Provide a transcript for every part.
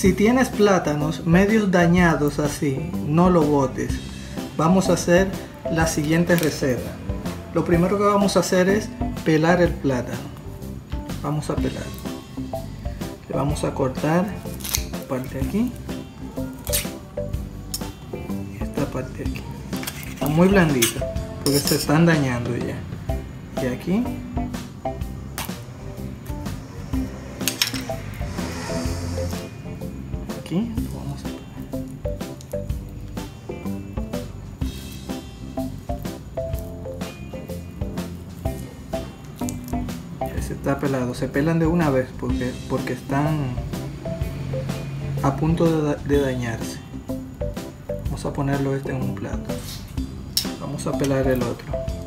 Si tienes plátanos medios dañados así, no lo botes. Vamos a hacer la siguiente receta. Lo primero que vamos a hacer es pelar el plátano. Vamos a pelar. Le vamos a cortar parte aquí. Y esta parte aquí. Está muy blandita porque se están dañando ya. Y aquí aquí lo vamos a poner. Ya se está pelado, se pelan de una vez porque, porque están a punto de dañarse. Vamos a ponerlo este en un plato. Vamos a pelar el otro.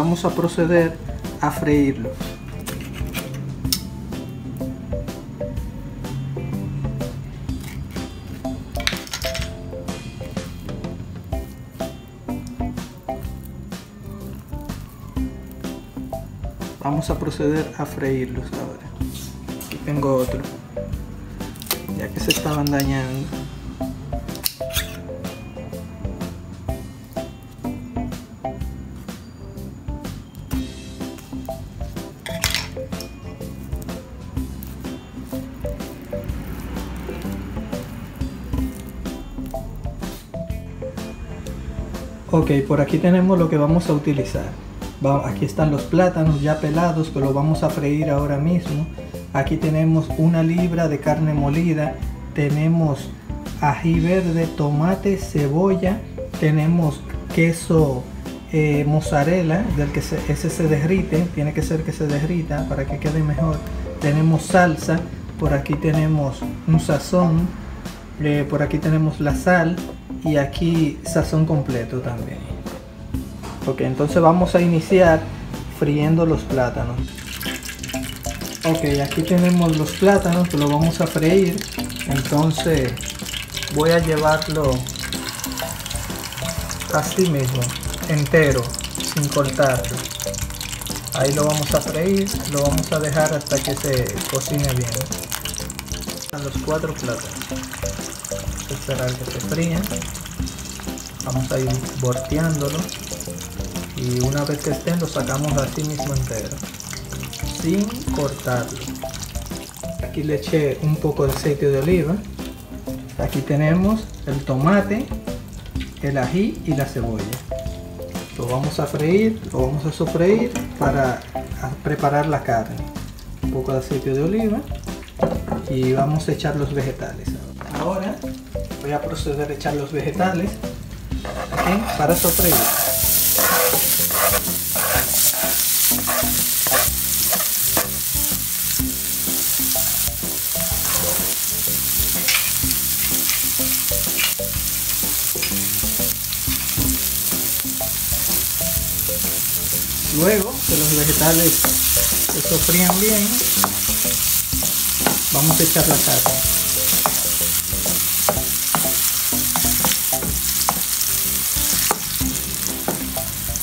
Vamos a proceder a freírlos. Vamos a proceder a freírlos ahora. Aquí tengo otro. Ya que se estaban dañando. Ok, por aquí tenemos lo que vamos a utilizar. aquí están los plátanos ya pelados que los vamos a freír ahora mismo. Aquí tenemos una libra de carne molida. Tenemos ají verde, tomate, cebolla. Tenemos queso eh, mozzarella, del que ese se derrite. Tiene que ser que se derrita para que quede mejor. Tenemos salsa. Por aquí tenemos un sazón. Por aquí tenemos la sal y aquí sazón completo también. Ok entonces vamos a iniciar friendo los plátanos. Ok aquí tenemos los plátanos que lo vamos a freír. Entonces voy a llevarlo así mismo entero sin cortarlo. Ahí lo vamos a freír lo vamos a dejar hasta que se cocine bien. A los cuatro plátanos esperar que se fríen. Vamos a ir volteándolo. Y una vez que estén lo sacamos así mismo entero sin cortarlo. Aquí le eché un poco de aceite de oliva. Aquí tenemos el tomate el ají y la cebolla. Lo vamos a freír lo vamos a sofreír para preparar la carne. Un poco de aceite de oliva y vamos a echar los vegetales. Ahora voy a proceder a echar los vegetales para sofreír. Luego que los vegetales se sofrían bien, vamos a echar la carne.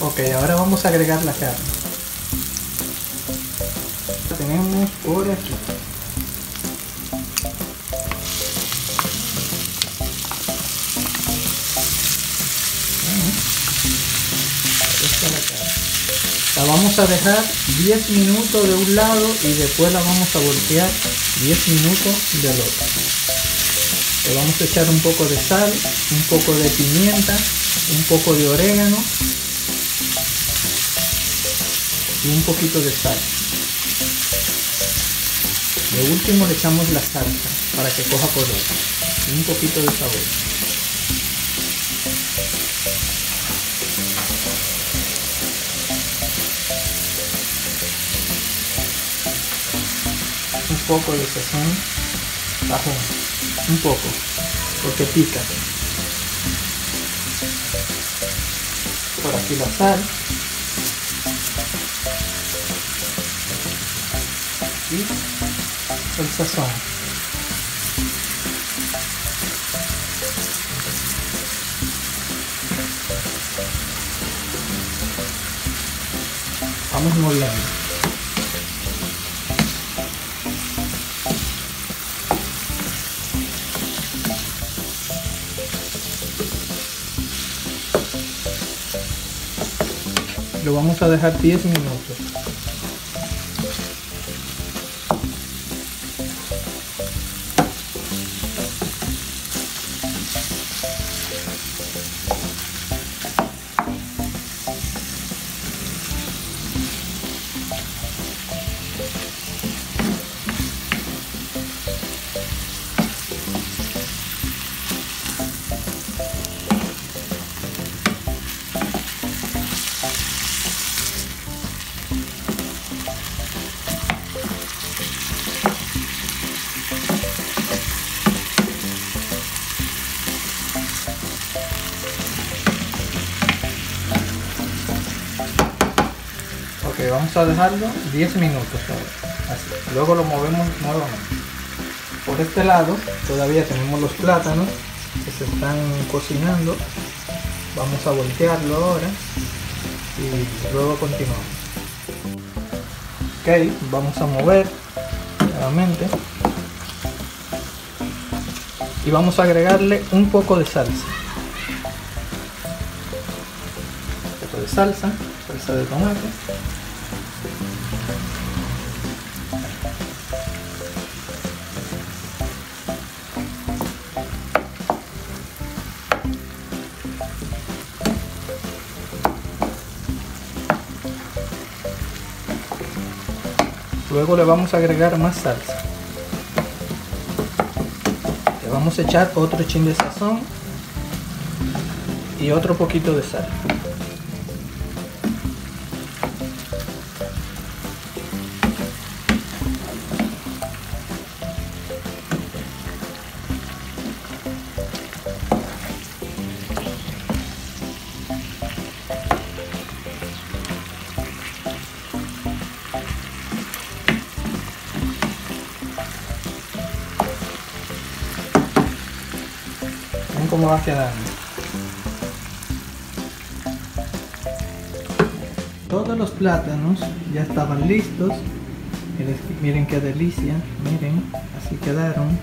Ok, ahora vamos a agregar la carne. Tenemos por aquí. La vamos a dejar 10 minutos de un lado y después la vamos a voltear 10 minutos del otro. Le vamos a echar un poco de sal, un poco de pimienta, un poco de orégano y un poquito de sal. De último le echamos la salsa para que coja color y un poquito de sabor. Un poco de sazón, bajo, un poco, porque pica. Por aquí la sal y el sazón. Vamos lo vamos a dejar 10 minutos Vamos a dejarlo 10 minutos. Luego lo movemos nuevamente. Por este lado todavía tenemos los plátanos que se están cocinando. Vamos a voltearlo ahora y luego continuamos. Ok, vamos a mover nuevamente y vamos a agregarle un poco de salsa. Un poco de salsa, salsa de tomate. Luego le vamos a agregar más salsa. Le vamos a echar otro chin de sazón y otro poquito de sal. Cómo va quedando. Todos los plátanos ya estaban listos. Miren qué delicia, miren, así quedaron.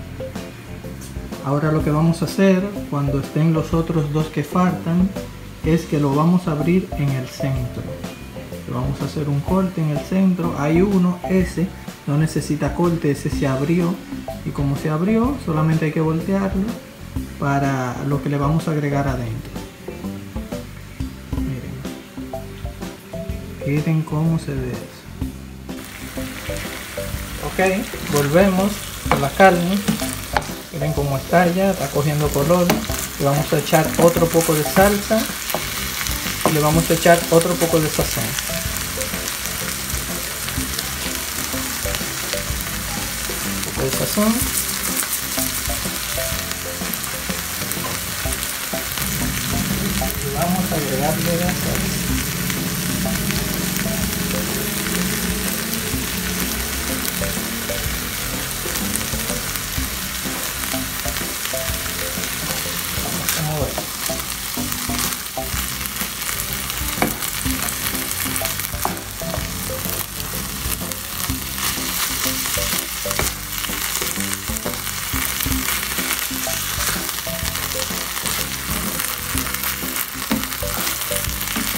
Ahora lo que vamos a hacer cuando estén los otros dos que faltan es que lo vamos a abrir en el centro. vamos a hacer un corte en el centro. Hay uno, ese, no necesita corte, ese se abrió. Y como se abrió, solamente hay que voltearlo para lo que le vamos a agregar adentro. Miren. Miren cómo se ve eso. Ok, volvemos a la carne. Miren cómo está ya, está cogiendo color. Le vamos a echar otro poco de salsa. Y le vamos a echar otro poco de sazón. Un poco de sazón. Vamos a agregarle la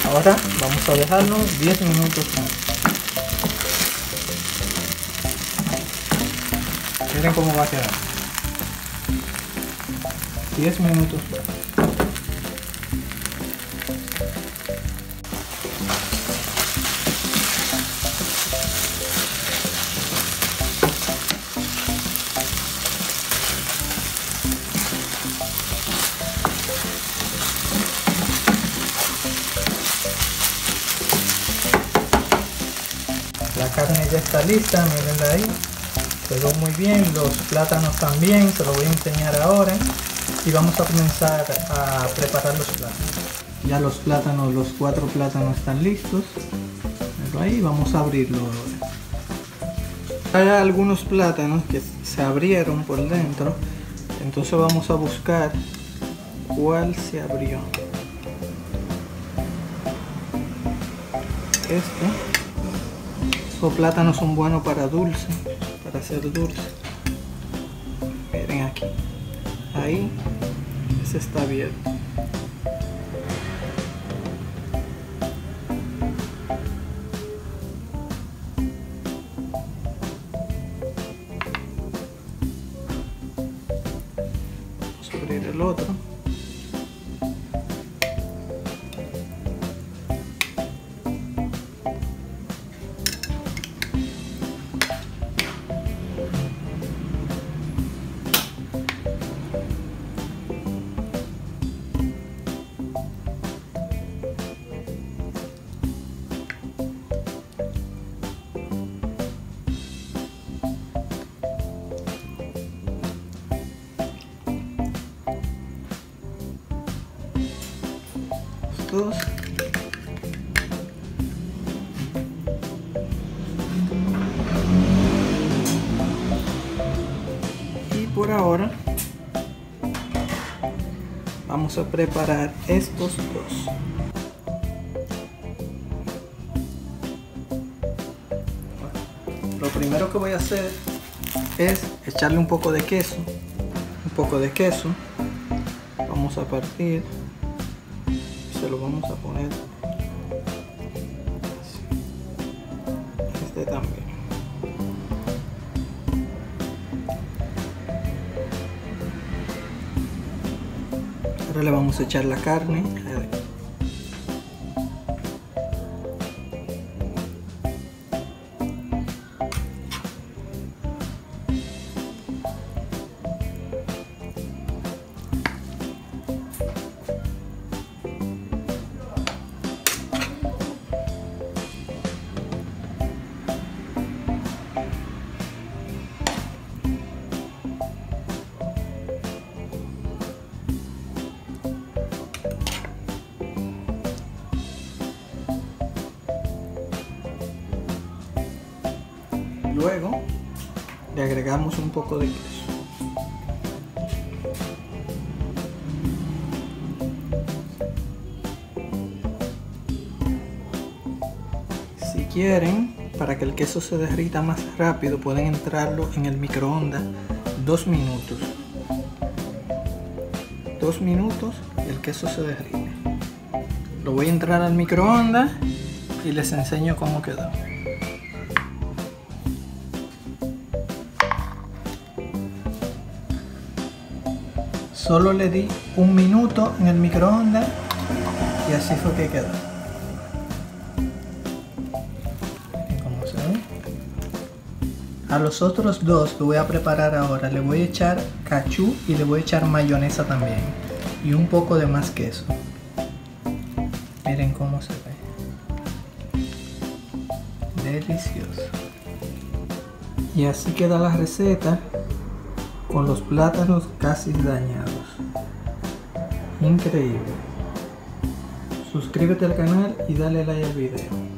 Ahora vamos a dejarlo 10 minutos más. Miren cómo va a quedar. 10 minutos más. Está lista, miren ahí. Quedó muy bien, los plátanos también, se lo voy a enseñar ahora. Y vamos a comenzar a preparar los plátanos. Ya los plátanos, los cuatro plátanos están listos. ahí, vamos a abrirlo ahora. Hay algunos plátanos que se abrieron por dentro, entonces vamos a buscar cuál se abrió. Este. Los plátanos son buenos para dulce, para hacer dulce. Miren aquí. Ahí, ese está abierto. Y por ahora vamos a preparar estos dos. Lo primero que voy a hacer es echarle un poco de queso, un poco de queso. Vamos a partir lo vamos a poner. Este también. Ahora le vamos a echar la carne agregamos un poco de queso. Si quieren, para que el queso se derrita más rápido, pueden entrarlo en el microondas dos minutos. Dos minutos y el queso se derrite. Lo voy a entrar al microondas y les enseño cómo quedó. Solo le di un minuto en el microondas y así fue que quedó. Como se ve. A los otros dos que voy a preparar ahora le voy a echar cachú y le voy a echar mayonesa también. Y un poco de más queso. Miren cómo se ve. Delicioso. Y así queda la receta con los plátanos casi dañados. Increíble. Suscríbete al canal y dale like al video.